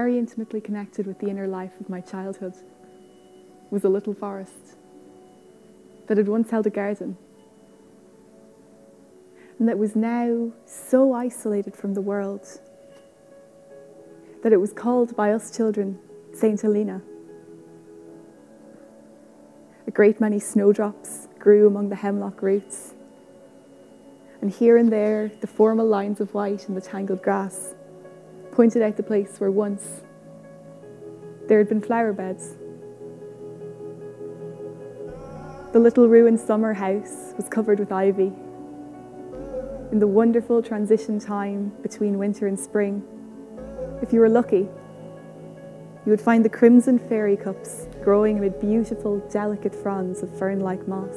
very intimately connected with the inner life of my childhood, was a little forest that had once held a garden and that was now so isolated from the world that it was called by us children St. Helena. A great many snowdrops grew among the hemlock roots, and here and there the formal lines of white in the tangled grass pointed out the place where once there had been flower beds. The little ruined summer house was covered with ivy. In the wonderful transition time between winter and spring, if you were lucky, you would find the crimson fairy cups growing amid beautiful, delicate fronds of fern like moss.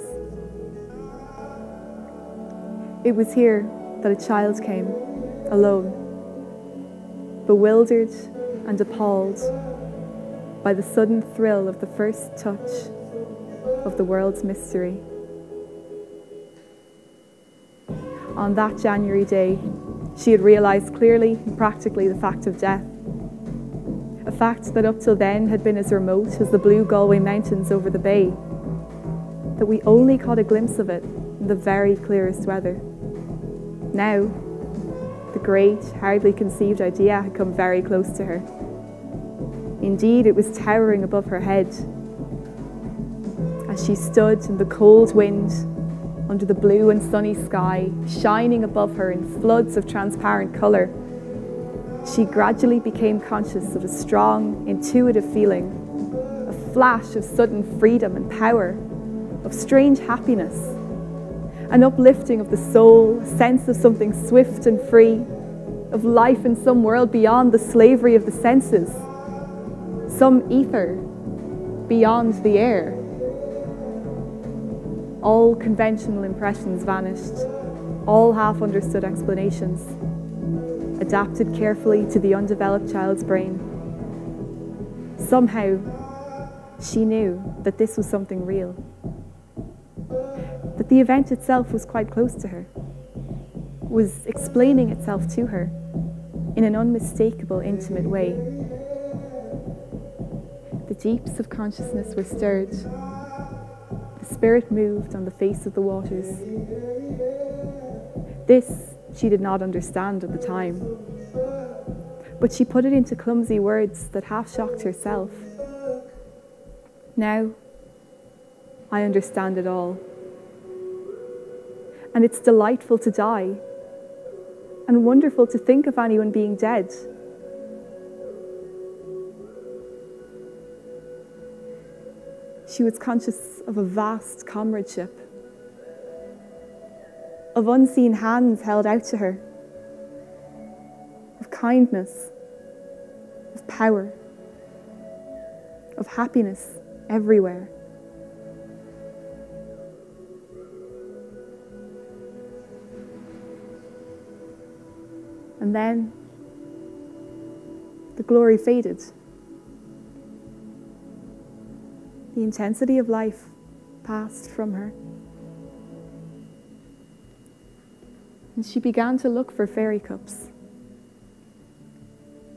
It was here that a child came, alone, bewildered and appalled by the sudden thrill of the first touch of the world's mystery. On that January day, she had realised clearly and practically the fact of death. A fact that up till then had been as remote as the blue Galway mountains over the bay, that we only caught a glimpse of it in the very clearest weather. Now, great, hardly conceived idea had come very close to her. Indeed, it was towering above her head. As she stood in the cold wind under the blue and sunny sky, shining above her in floods of transparent colour, she gradually became conscious of a strong, intuitive feeling, a flash of sudden freedom and power, of strange happiness, an uplifting of the soul, a sense of something swift and free, of life in some world beyond the slavery of the senses, some ether beyond the air. All conventional impressions vanished, all half understood explanations, adapted carefully to the undeveloped child's brain. Somehow, she knew that this was something real, that the event itself was quite close to her, was explaining itself to her in an unmistakable, intimate way. The deeps of consciousness were stirred The spirit moved on the face of the waters. This she did not understand at the time, but she put it into clumsy words that half shocked herself. Now, I understand it all. And it's delightful to die, and wonderful to think of anyone being dead. She was conscious of a vast comradeship, of unseen hands held out to her, of kindness, of power, of happiness everywhere. And then the glory faded. The intensity of life passed from her. And she began to look for fairy cups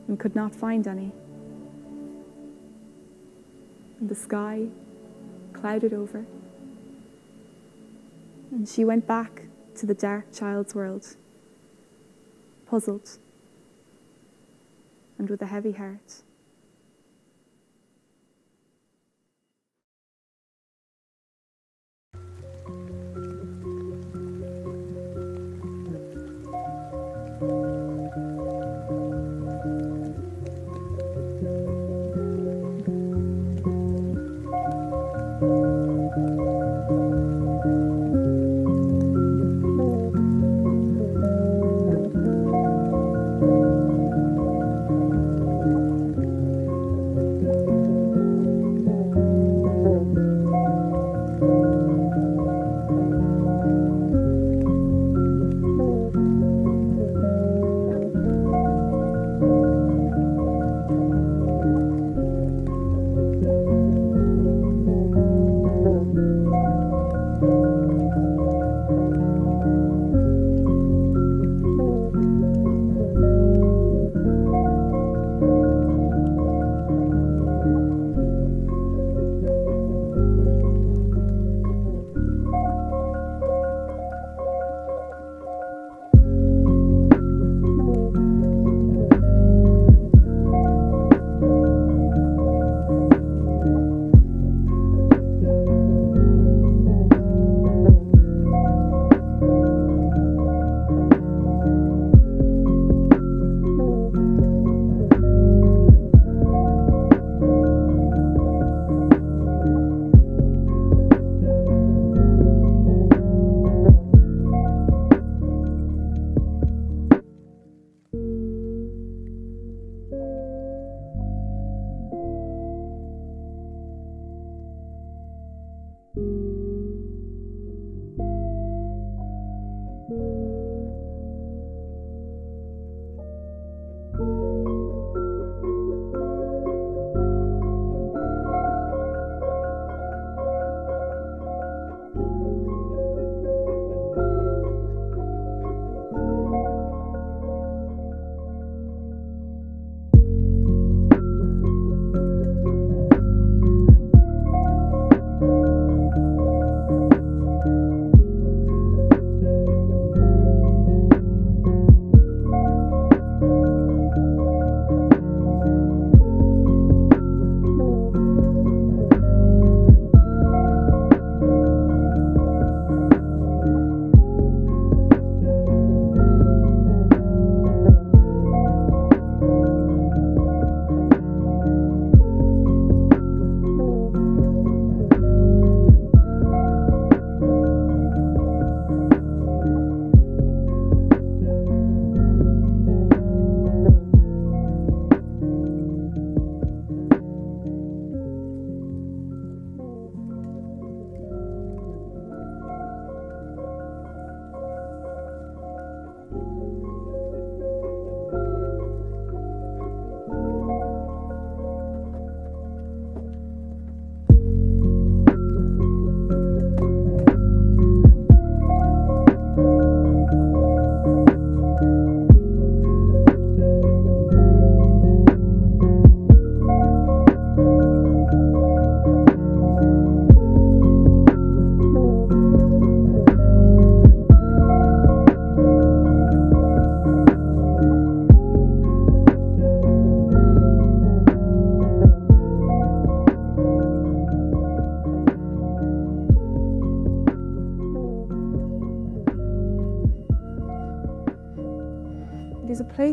and could not find any. And the sky clouded over. And she went back to the dark child's world, puzzled and with a heavy heart.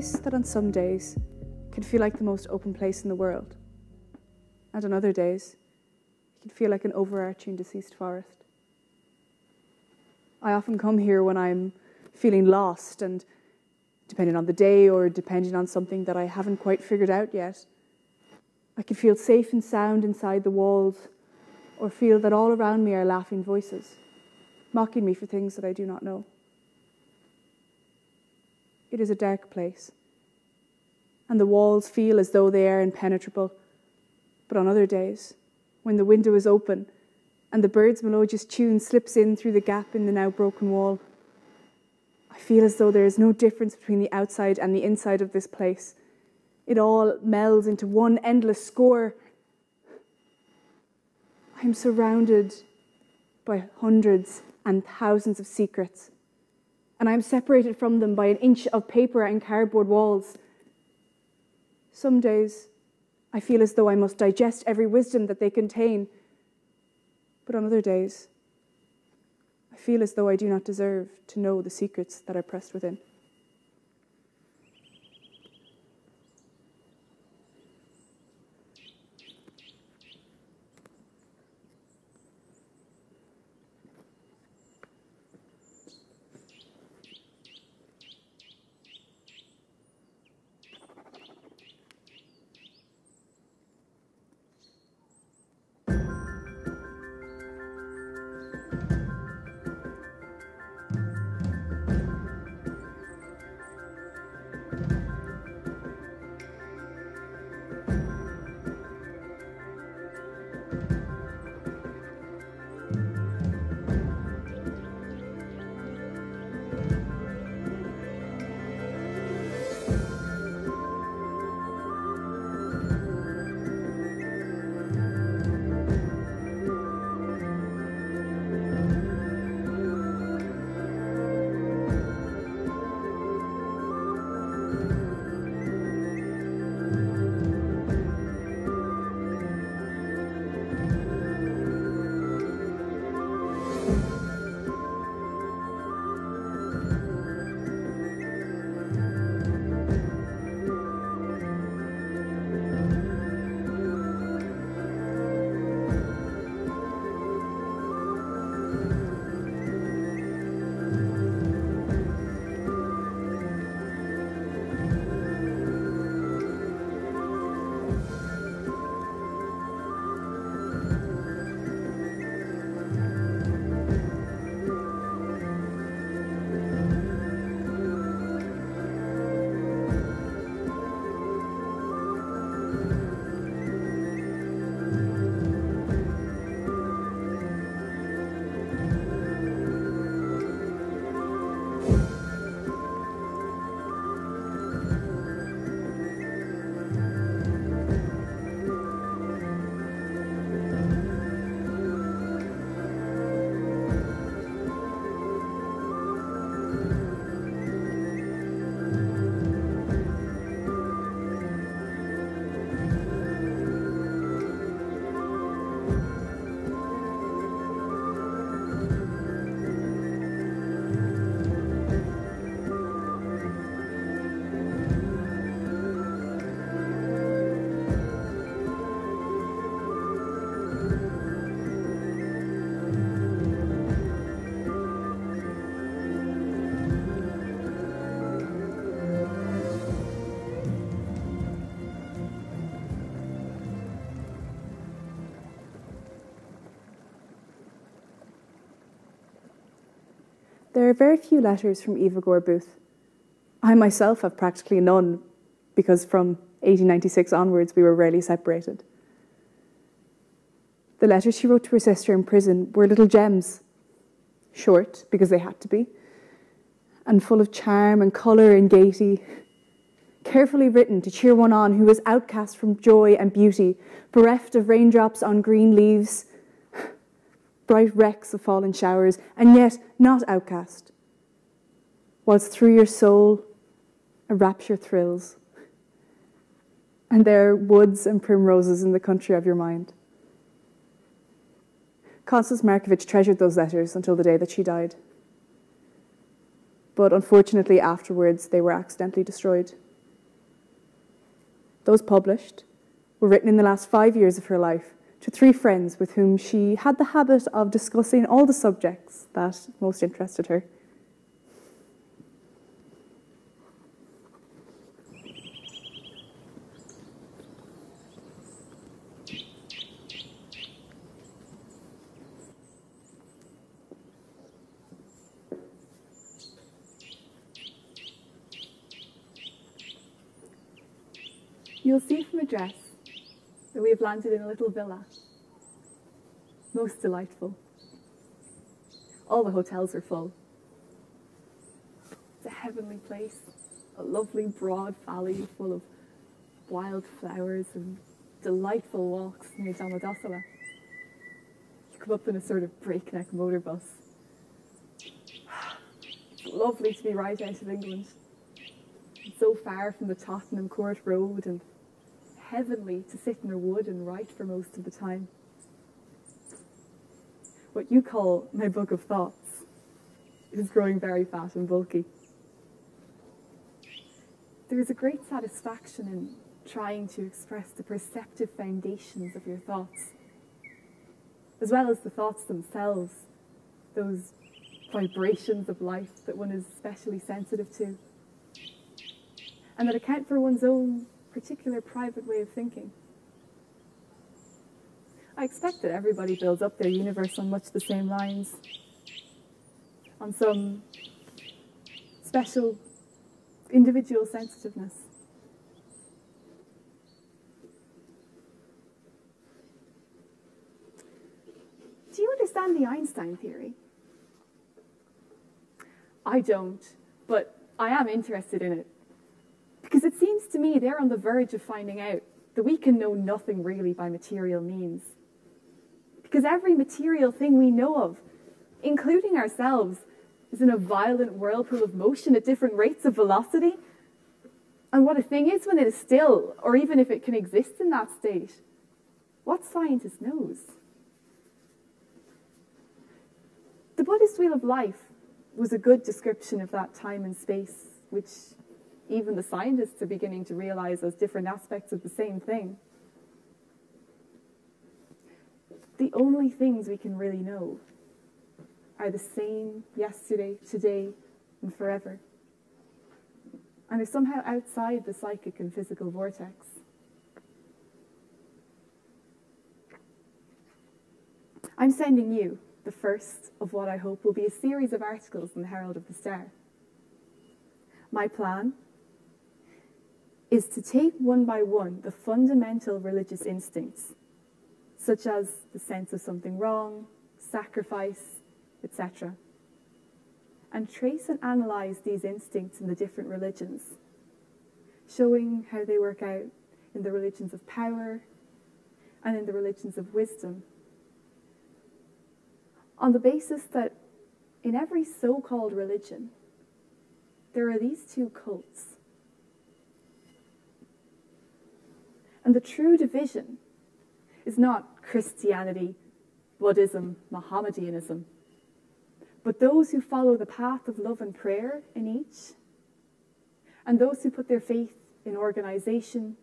Place that on some days can feel like the most open place in the world, and on other days it can feel like an overarching deceased forest. I often come here when I'm feeling lost and depending on the day or depending on something that I haven't quite figured out yet. I can feel safe and sound inside the walls or feel that all around me are laughing voices, mocking me for things that I do not know. It is a dark place, and the walls feel as though they are impenetrable. But on other days, when the window is open and the bird's melodious tune slips in through the gap in the now broken wall, I feel as though there is no difference between the outside and the inside of this place. It all melds into one endless score. I am surrounded by hundreds and thousands of secrets, and I am separated from them by an inch of paper and cardboard walls. Some days I feel as though I must digest every wisdom that they contain, but on other days, I feel as though I do not deserve to know the secrets that are pressed within. Are very few letters from Eva Gore Booth. I myself have practically none because from 1896 onwards we were rarely separated. The letters she wrote to her sister in prison were little gems, short because they had to be, and full of charm and colour and gaiety, carefully written to cheer one on who was outcast from joy and beauty, bereft of raindrops on green leaves bright wrecks of fallen showers, and yet not outcast. Whilst through your soul a rapture thrills, and there are woods and primroses in the country of your mind. Constance Markievicz treasured those letters until the day that she died. but unfortunately, afterwards, they were accidentally destroyed. Those published were written in the last five years of her life to three friends with whom she had the habit of discussing all the subjects that most interested her. You'll see from that we have landed in a little villa. Most delightful. All the hotels are full. It's a heavenly place, a lovely broad valley full of wild flowers and delightful walks near Domodossola. You come up in a sort of breakneck motor bus. It's lovely to be right out of England. so far from the Tottenham Court Road and heavenly to sit in a wood and write for most of the time. What you call my book of thoughts is growing very fat and bulky. There is a great satisfaction in trying to express the perceptive foundations of your thoughts, as well as the thoughts themselves, those vibrations of life that one is especially sensitive to, and that account for one's own particular private way of thinking. I expect that everybody builds up their universe on much the same lines, on some special individual sensitiveness. Do you understand the Einstein theory? I don't, but I am interested in it. To me they're on the verge of finding out that we can know nothing really by material means. Because every material thing we know of, including ourselves, is in a violent whirlpool of motion at different rates of velocity. And what a thing is when it is still, or even if it can exist in that state, what scientist knows? The Buddhist Wheel of Life was a good description of that time and space, which even the scientists are beginning to realize as different aspects of the same thing. The only things we can really know are the same yesterday, today, and forever. And they're somehow outside the psychic and physical vortex. I'm sending you the first of what I hope will be a series of articles in the Herald of the Star. My plan is to take one by one the fundamental religious instincts, such as the sense of something wrong, sacrifice, etc., and trace and analyze these instincts in the different religions, showing how they work out in the religions of power and in the religions of wisdom, on the basis that in every so called religion, there are these two cults And the true division is not Christianity, Buddhism, Mohammedanism, but those who follow the path of love and prayer in each, and those who put their faith in organization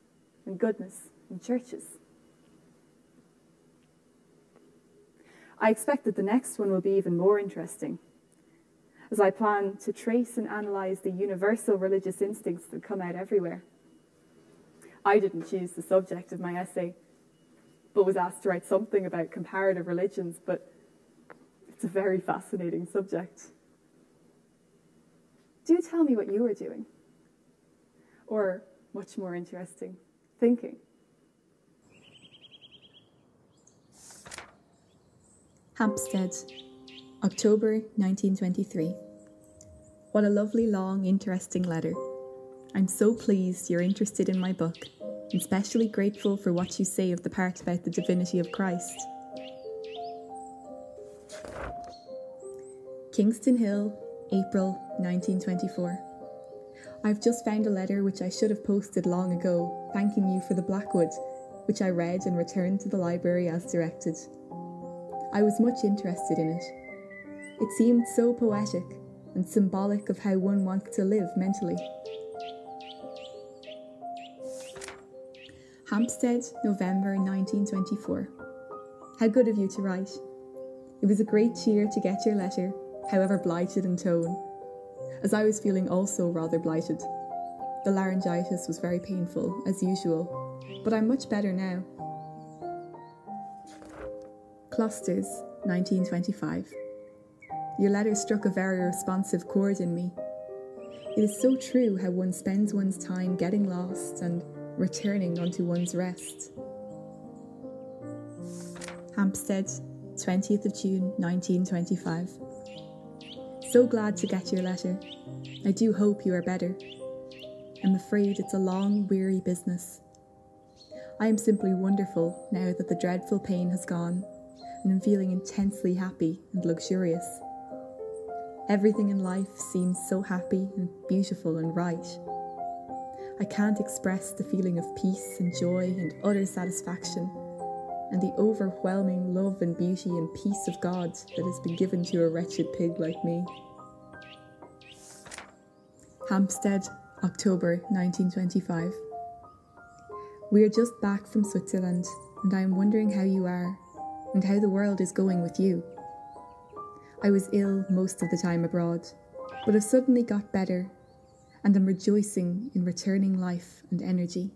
and goodness in churches. I expect that the next one will be even more interesting, as I plan to trace and analyze the universal religious instincts that come out everywhere. I didn't choose the subject of my essay, but was asked to write something about comparative religions, but it's a very fascinating subject. Do tell me what you are doing, or much more interesting, thinking. Hampstead, October 1923. What a lovely, long, interesting letter. I'm so pleased you're interested in my book, and especially grateful for what you say of the part about the divinity of Christ. Kingston Hill, April 1924. I've just found a letter which I should have posted long ago, thanking you for the Blackwood, which I read and returned to the library as directed. I was much interested in it. It seemed so poetic, and symbolic of how one wants to live mentally. Hampstead, November 1924. How good of you to write. It was a great cheer to get your letter, however blighted in tone, as I was feeling also rather blighted. The laryngitis was very painful, as usual, but I'm much better now. Clusters, 1925. Your letter struck a very responsive chord in me. It is so true how one spends one's time getting lost and returning unto one's rest. Hampstead, 20th of June 1925. So glad to get your letter. I do hope you are better. I'm afraid it's a long, weary business. I am simply wonderful now that the dreadful pain has gone, and am feeling intensely happy and luxurious. Everything in life seems so happy and beautiful and right. I can't express the feeling of peace and joy and utter satisfaction, and the overwhelming love and beauty and peace of God that has been given to a wretched pig like me. Hampstead, October 1925. We are just back from Switzerland, and I am wondering how you are, and how the world is going with you. I was ill most of the time abroad, but have suddenly got better and am rejoicing in returning life and energy.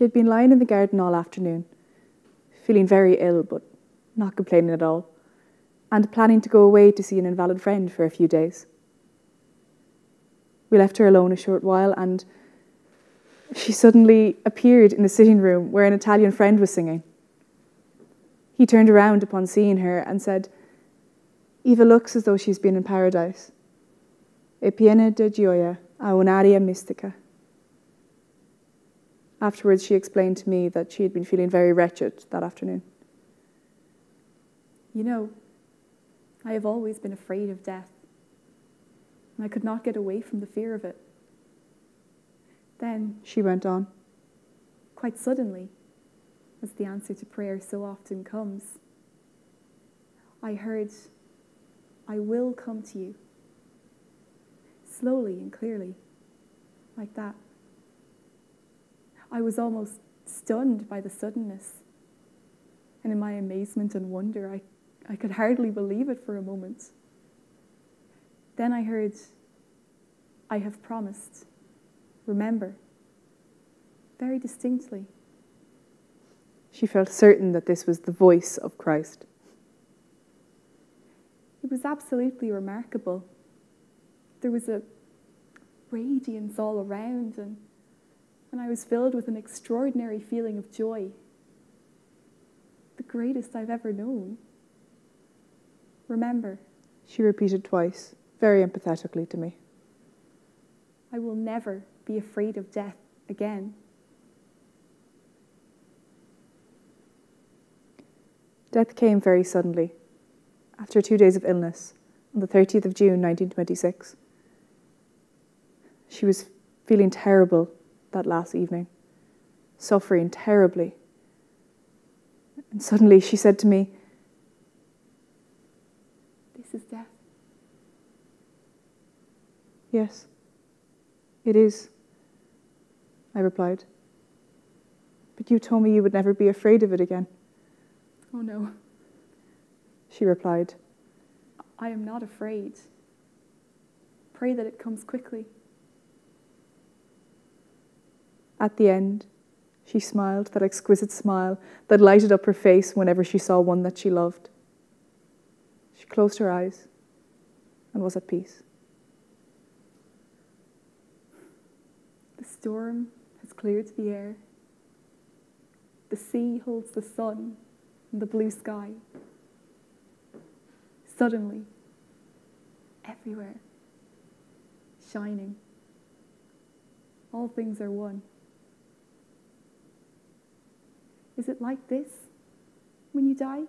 She had been lying in the garden all afternoon, feeling very ill, but not complaining at all, and planning to go away to see an invalid friend for a few days. We left her alone a short while, and she suddenly appeared in the sitting room where an Italian friend was singing. He turned around upon seeing her and said, Eva looks as though she's been in paradise. E piena de gioia, a un'aria mistica. Afterwards, she explained to me that she had been feeling very wretched that afternoon. You know, I have always been afraid of death, and I could not get away from the fear of it. Then, she went on, quite suddenly, as the answer to prayer so often comes, I heard, I will come to you. Slowly and clearly, like that. I was almost stunned by the suddenness. And in my amazement and wonder, I, I could hardly believe it for a moment. Then I heard, I have promised. Remember. Very distinctly. She felt certain that this was the voice of Christ. It was absolutely remarkable. There was a radiance all around, and and I was filled with an extraordinary feeling of joy, the greatest I've ever known. Remember, she repeated twice, very empathetically to me. I will never be afraid of death again. Death came very suddenly, after two days of illness, on the 30th of June 1926. She was feeling terrible that last evening, suffering terribly. And suddenly she said to me, This is death. Yes, it is, I replied. But you told me you would never be afraid of it again. Oh no, she replied. I am not afraid. Pray that it comes quickly. At the end, she smiled that exquisite smile that lighted up her face whenever she saw one that she loved. She closed her eyes and was at peace. The storm has cleared the air. The sea holds the sun and the blue sky. Suddenly, everywhere, shining. All things are one. Is it like this when you die?